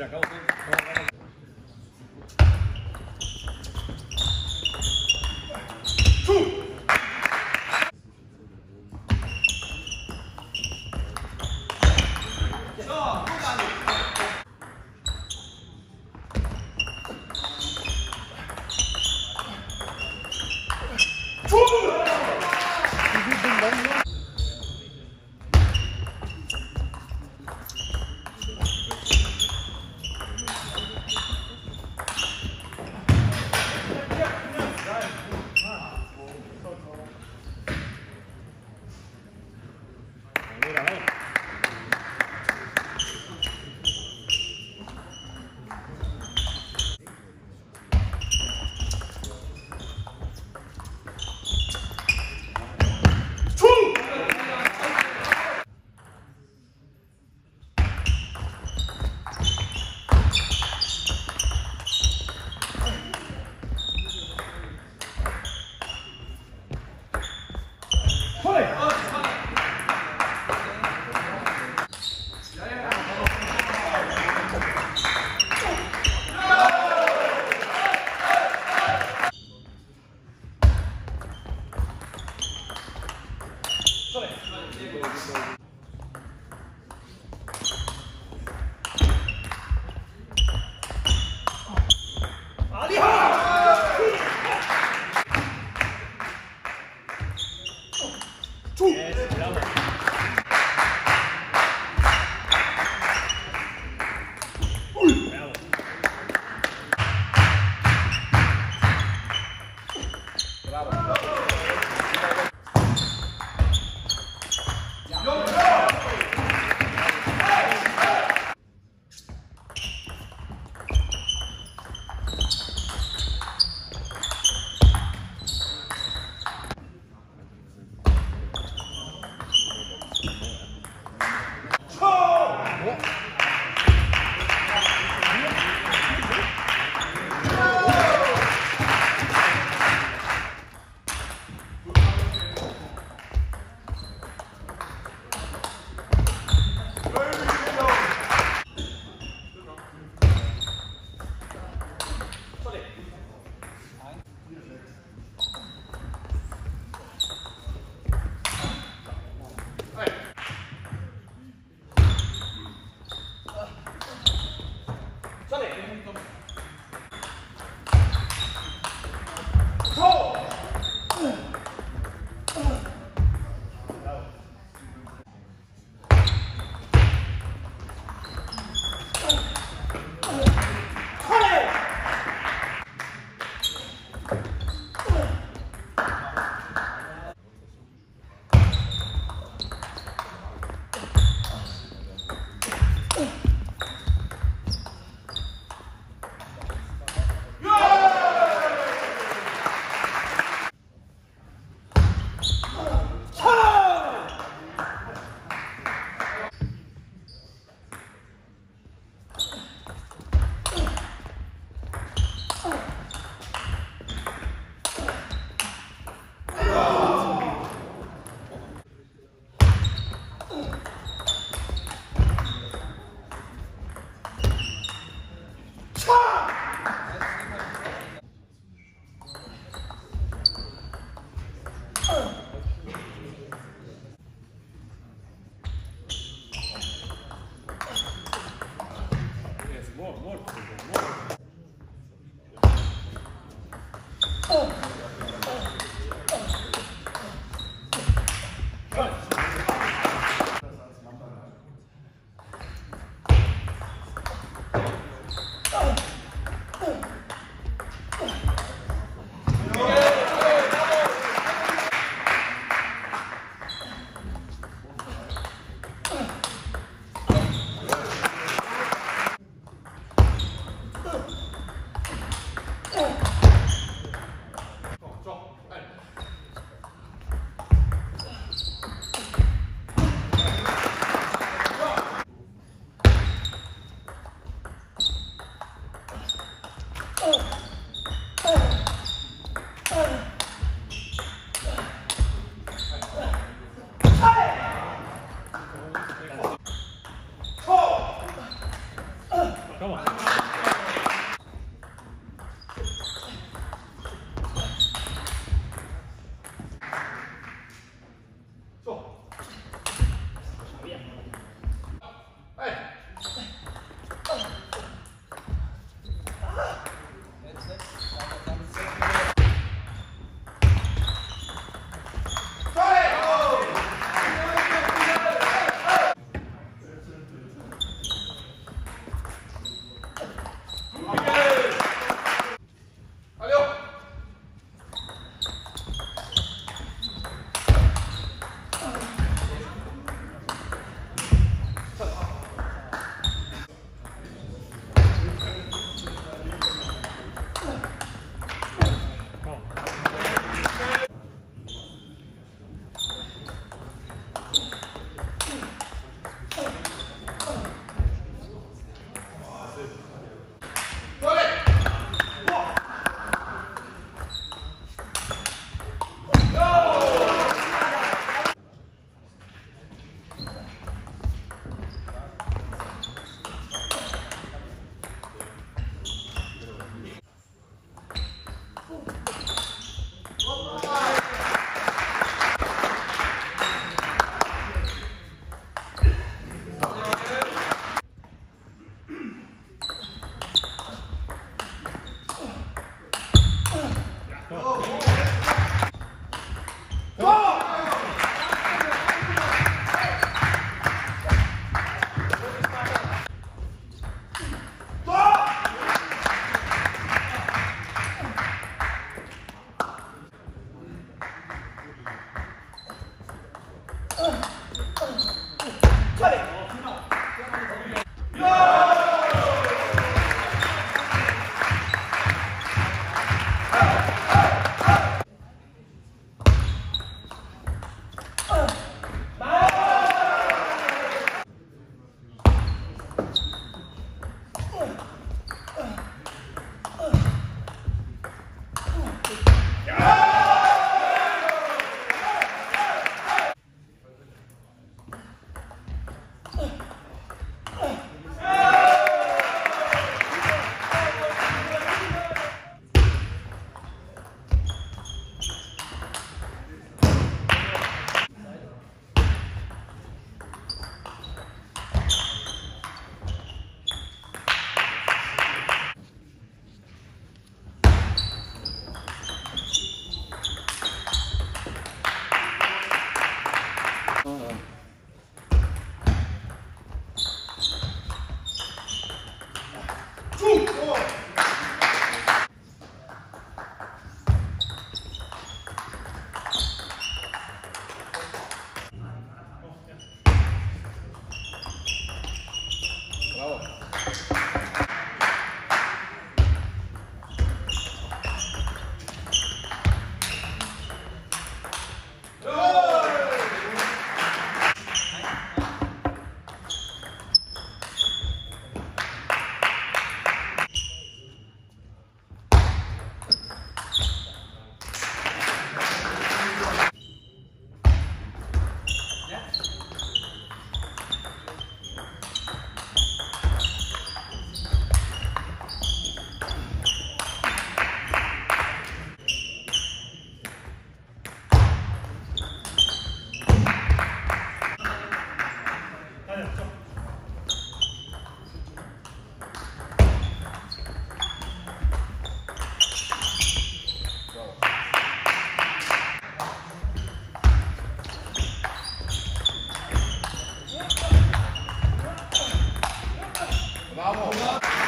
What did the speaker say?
아, Bravo.